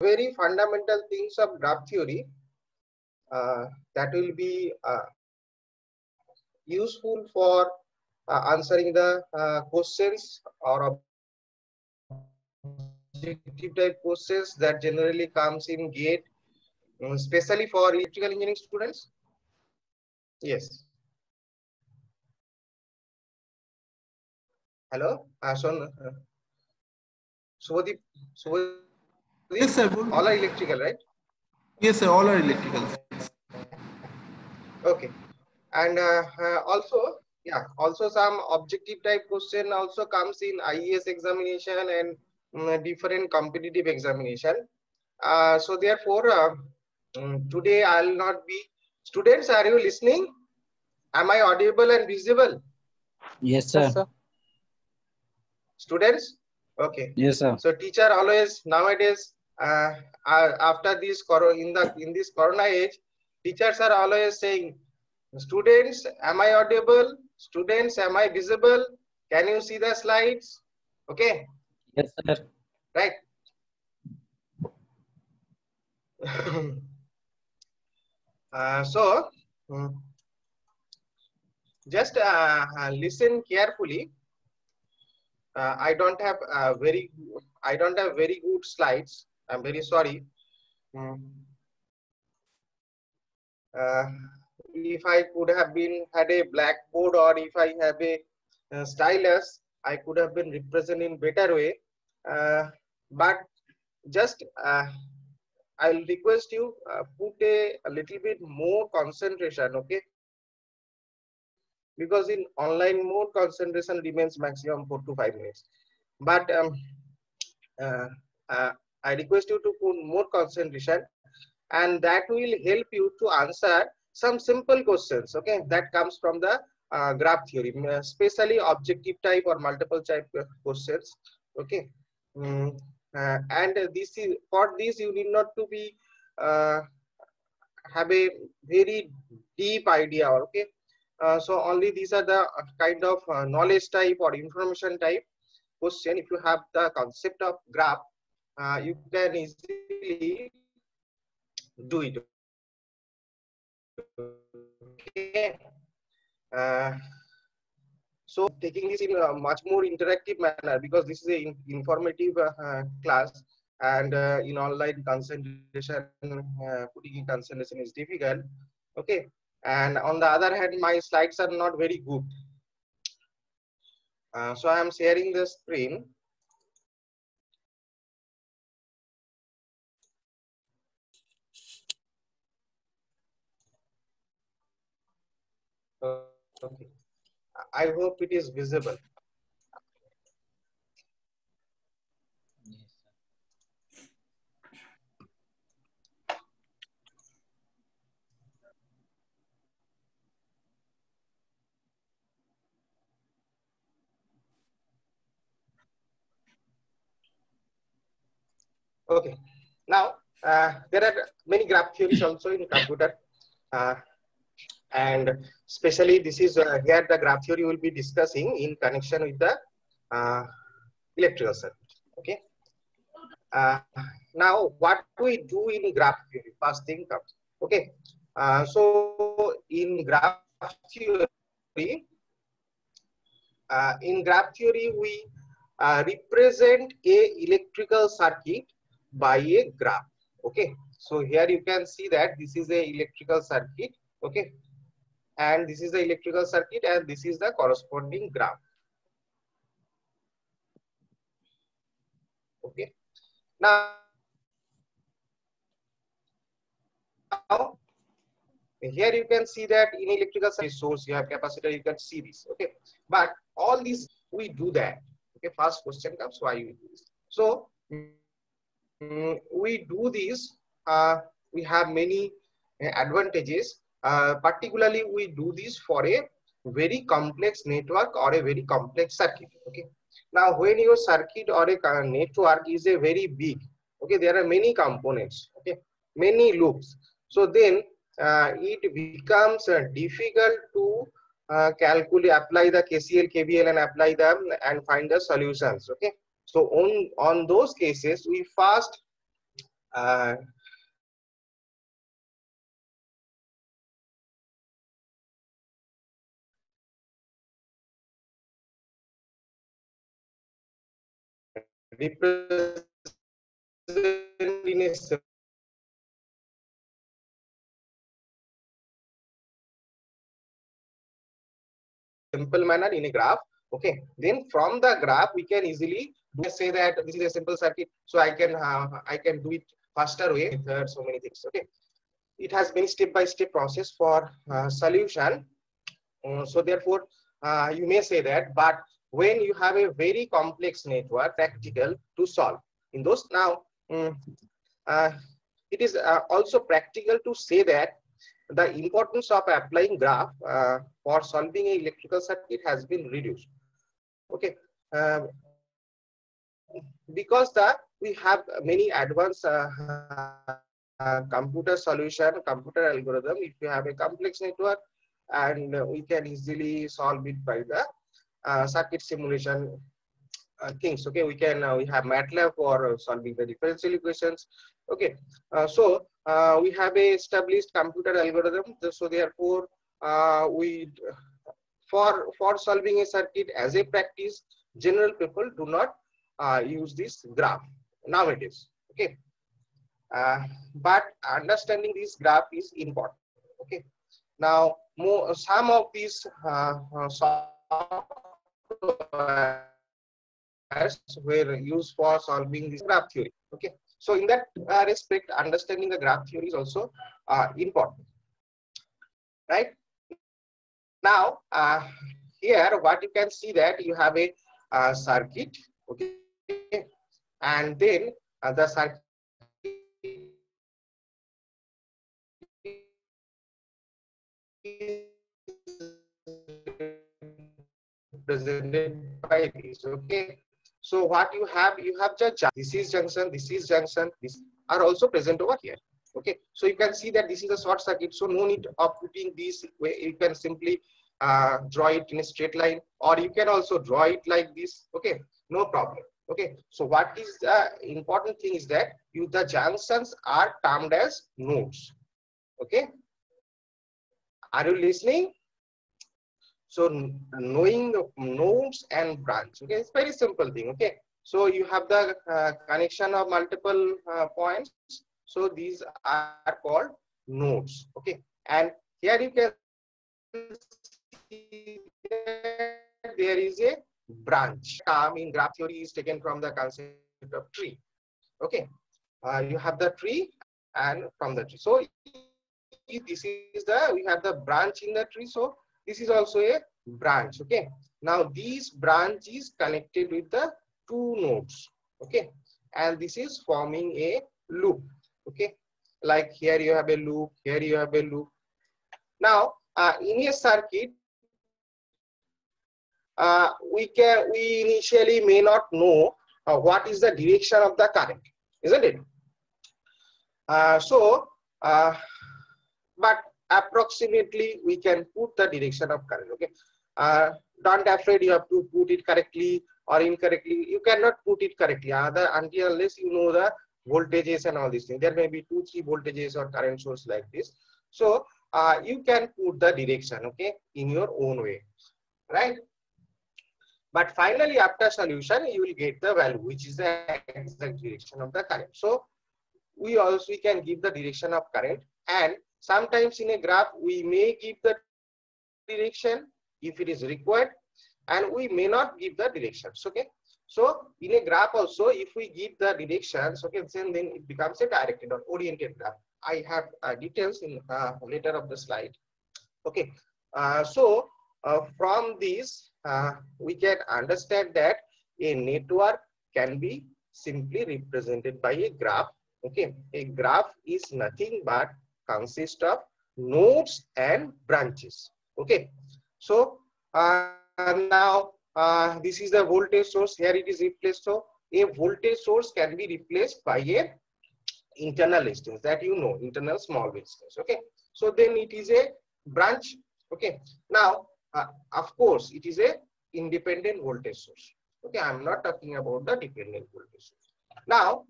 very fundamental things of graph theory uh, that will be uh, useful for uh, answering the uh, questions or objective type questions that generally comes in gate um, especially for electrical engineering students. Yes. Hello? Uh, so, uh, Yes, sir. all are electrical right Yes, sir. All are electrical. okay and uh, uh, also yeah also some objective type question also comes in ies examination and um, different competitive examination uh, so therefore uh, um, today i'll not be students are you listening am i audible and visible Yes, sir. students okay Yes, sir. so teacher always nowadays uh, after this in the in this corona age teachers are always saying students am i audible? Students am i visible? Can you see the slides? Okay? Yes, sir. right? Uh, so mm, just uh, uh, listen carefully. Uh, i don't have uh, very i don't have very good slides i'm very sorry. Mm. Uh, if i could have been had a blackboard or if i have a, uh stylus i could have been represented in better way. Uh, but just uh, i'll request you uh, put a, a little bit more concentration okay? Because in online mode concentration remains maximum four to five minutes. But um, uh, i request you to put more concentration and that will help you to answer some simple questions okay? That comes from the uh, graph theory uh, especially objective type or multiple type uh, questions okay? Mm, uh, and this is for this you need not to be uh, have a very deep idea okay? Uh, so only these are the kind of uh, knowledge type or information type question. If you have the concept of graph uh, you can easily do it. Okay. Uh, so taking this in a much more interactive manner because this is an in, informative uh, class and uh, in online concentration uh, putting in concentration is difficult. Okay. And on the other hand my slides are not very good. So i am sharing the screen okay i hope it is visible Okay. Now, uh, there are many graph theories also in computer. Uh, and especially this is uh, here the graph theory will be discussing in connection with the uh, electrical circuit. Okay. Uh, now, what we do in graph theory? First thing comes. Okay. Uh, so, in graph theory, uh, in graph theory, we uh, represent a electrical circuit by a graph okay so here you can see that this is a electrical circuit okay and this is the electrical circuit and this is the corresponding graph okay. Now now here you can see that in electrical circuit source you have capacitor you can see this okay? But all these we do that okay? First question comes why we do this? So Mm, we do this, uh, we have many uh, advantages. Uh, particularly, we do this for a very complex network or a very complex circuit. Okay. Now, when your circuit or a network is a very big, okay, there are many components, okay, many loops. So then uh, it becomes uh, difficult to uh, calculate, apply the KCL, KVL, and apply them and find the solutions. Okay. So on, on those cases, we first represent in a simple manner in a graph okay? Then from the graph we can easily say that this is a simple circuit so i can uh, i can do it faster way method so many things okay? It has been step by step process for uh, solution. Uh, so therefore uh, you may say that but when you have a very complex network practical to solve. In those now um, uh, it is uh, also practical to say that the importance of applying graph uh, for solving a electrical circuit has been reduced. Okay um, because the we have many advanced uh, uh, computer solution computer algorithm. If you have a complex network and we can easily solve it by the circuit simulation uh, things okay? We can uh, we have matlab for solving the differential equations okay? So we have a established computer algorithm. So therefore we for for solving a circuit as a practice general people do not uh, use this graph nowadays okay? Uh, but understanding this graph is important okay? Now more some of these uh, were used for solving this graph theory okay? So in that uh, respect understanding the graph theory is also uh, important right? Now, uh, here what you can see that you have a uh, circuit, okay, and then uh, the circuit represented by this, okay. So what you have, you have just this is junction, this is junction, this are also present over here okay? So you can see that this is a short circuit so no need of putting this way. You can simply uh, draw it in a straight line or you can also draw it like this okay? No problem okay? So what is the important thing is that you the junctions are termed as nodes okay? Are you listening so knowing the nodes and branch okay it's very simple thing okay so you have the uh, connection of multiple uh, points so these are called nodes. Okay. And here you can see there is a branch. Term in graph theory is taken from the concept of tree. Okay. Uh, you have the tree and from the tree. So this is the, we have the branch in the tree. So this is also a branch. Okay. Now these branch is connected with the two nodes. Okay. And this is forming a loop okay like here you have a loop here you have a loop now uh, in a circuit uh, we can we initially may not know uh, what is the direction of the current isn't it uh, so uh, but approximately we can put the direction of current okay uh, don't afraid you have to put it correctly or incorrectly you cannot put it correctly other until unless you know the voltages and all these things. There may be two, three voltages or current source like this. So uh, you can put the direction, okay, in your own way, right? But finally, after solution, you will get the value, which is the exact direction of the current. So we also we can give the direction of current, and sometimes in a graph we may give the direction if it is required, and we may not give the directions. Okay, so in a graph also, if we give the directions, okay, then, then it becomes a directed or oriented graph. I have uh, details in uh, later of the slide. Okay, uh, so uh, from this, uh, we can understand that a network can be simply represented by a graph. Okay, a graph is nothing but consists of nodes and branches. Okay, so uh, now uh, this is the voltage source. Here it is replaced. So a voltage source can be replaced by a internal resistance that you know internal small resistance. Okay. So then it is a branch. Okay. Now uh, of course it is a independent voltage source. Okay. I'm not talking about the dependent voltage source. Now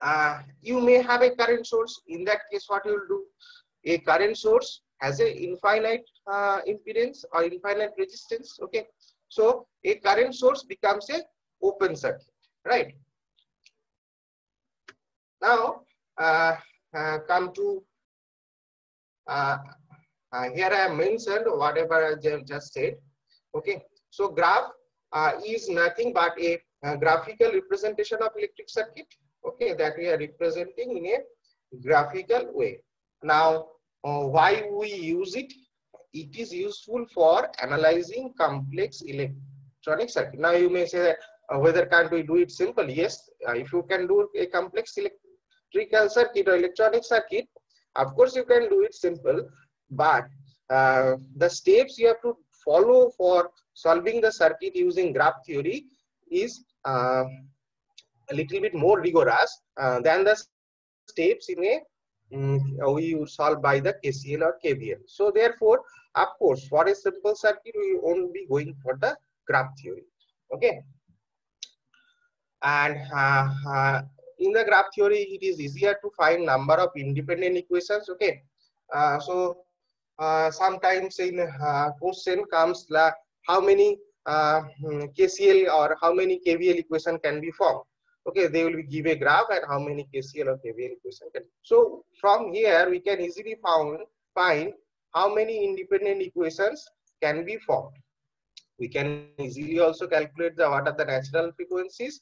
uh, you may have a current source. In that case, what you will do? A current source has a infinite uh, impedance or infinite resistance. Okay, so a current source becomes a open circuit, right? Now, uh, uh, come to uh, here I mentioned whatever I ju- just said. Okay, so graph is nothing but a, graphical representation of electric circuit. Okay, that we are representing in a graphical way. Now, uh, why we use it? It is useful for analyzing complex electronic circuit. Now, you may say that uh, whether can't we do it simple? Yes, uh, if you can do a complex electrical circuit or electronic circuit, of course you can do it simple, but uh, the steps you have to follow for solving the circuit using graph theory is uh, a little bit more rigorous uh, than the steps in a mm, we solve by the KCL or KVL. So therefore, of course, for a simple circuit, we won't be going for the graph theory. Okay. And uh, uh, in the graph theory, it is easier to find number of independent equations. Okay. Uh, so uh, sometimes in uh, question comes la how many hmm, KCL or how many KVL equation can be formed. Okay, they will give a graph and how many KCL or KVL equation can. So from here we can easily found find how many independent equations can be formed. We can easily also calculate the what are the natural frequencies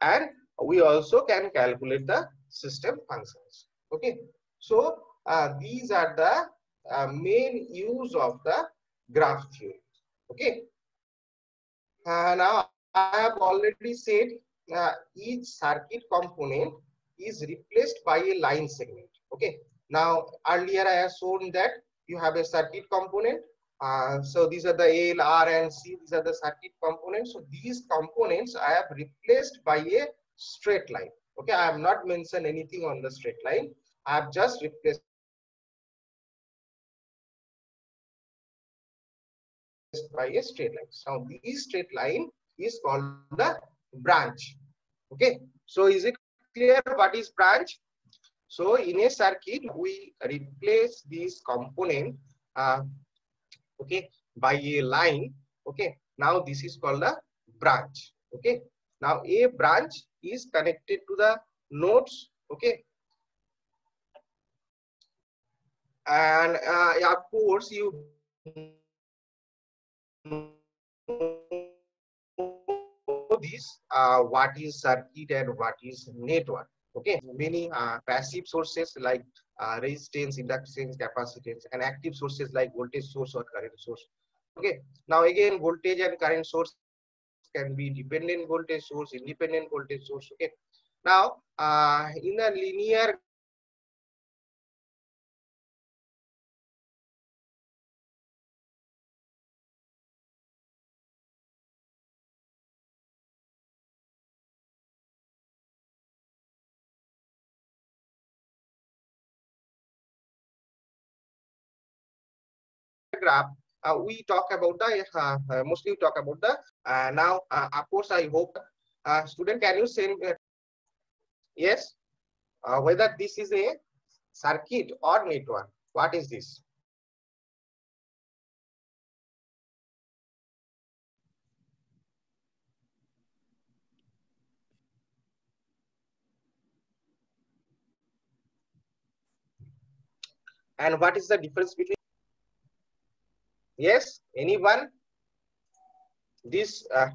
and we also can calculate the system functions. Okay, so uh, these are the uh, main use of the graph theory. Okay. Uh, now I have already said uh, each circuit component is replaced by a line segment. Okay. Now earlier I have shown that you have a circuit component. Uh, so these are the L, R, and C. These are the circuit components. So these components I have replaced by a straight line. Okay. I have not mentioned anything on the straight line. I have just replaced by a straight line. Now this straight line is called the branch. Okay. So is it clear what is branch? So in a circuit, we replace this component, uh, okay, by a line. Okay. Now this is called a branch. Okay. Now a branch is connected to the nodes. Okay. And uh, of course you this uh, what is circuit and what is network okay? Many uh, passive sources like uh, resistance inductance capacitance and active sources like voltage source or current source okay? Now again voltage and current source can be dependent voltage source independent voltage source okay? Now uh, in a linear graph, uh, we talk about the uh, uh, mostly we talk about the uh, now. Uh, of course, I hope uh, student can you send uh, yes uh, whether this is a circuit or network. What is this? And what is the difference between Yes, anyone? This uh,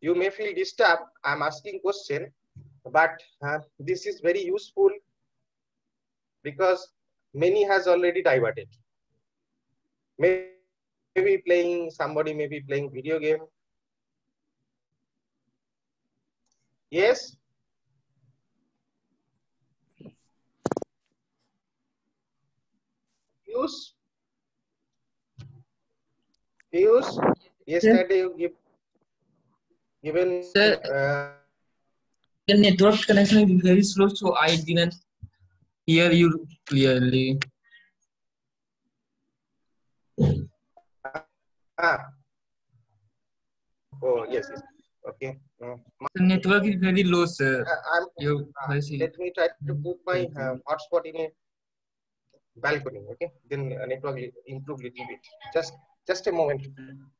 you may feel disturbed. I'm asking question, but uh, this is very useful because many has already diverted. Maybe playing somebody may be playing video game. Yes. Use Piyush, yesterday you give given Sir. uh, The network connection is very slow, so I didn't hear you clearly. ah. Oh yes, yes. Okay. Uh, The network is very low, sir. I- I'm, Your uh, voice is let me try to put my uh, hotspot in a balcony. Okay. Then uh, network will improve little bit. Just just a moment. Mm-hmm.